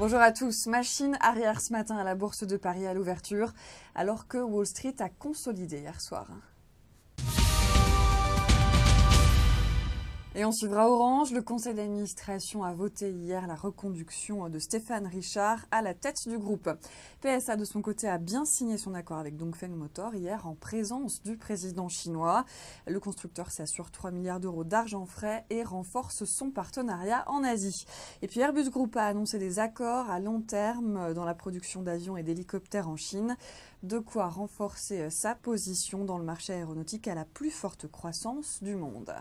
Bonjour à tous. Machine arrière ce matin à la Bourse de Paris à l'ouverture, alors que Wall Street a consolidé hier soir. Et on suivra Orange. Le conseil d'administration a voté hier la reconduction de Stéphane Richard à la tête du groupe. PSA, de son côté, a bien signé son accord avec Dongfeng Motor hier en présence du président chinois. Le constructeur s'assure 3 milliards d'euros d'argent frais et renforce son partenariat en Asie. Et puis Airbus Group a annoncé des accords à long terme dans la production d'avions et d'hélicoptères en Chine. De quoi renforcer sa position dans le marché aéronautique à la plus forte croissance du monde.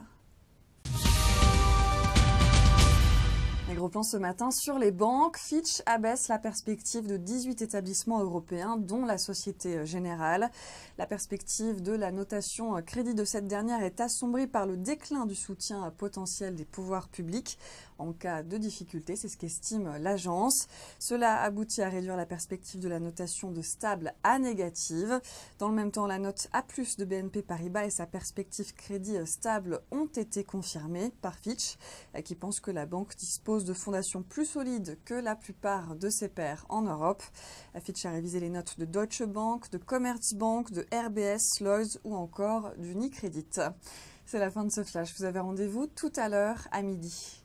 Plans ce matin sur les banques. Fitch abaisse la perspective de 18 établissements européens, dont la Société Générale. La perspective de la notation crédit de cette dernière est assombrie par le déclin du soutien potentiel des pouvoirs publics en cas de difficulté, c'est ce qu'estime l'agence. Cela aboutit à réduire la perspective de la notation de stable à négative. Dans le même temps, la note A+ de BNP Paribas et sa perspective crédit stable ont été confirmées par Fitch, qui pense que la banque dispose de fondations plus solides que la plupart de ses pairs en Europe. Fitch a révisé les notes de Deutsche Bank, de Commerzbank, de RBS, Lloyds ou encore d'Unicredit. C'est la fin de ce flash. Vous avez rendez-vous tout à l'heure à midi.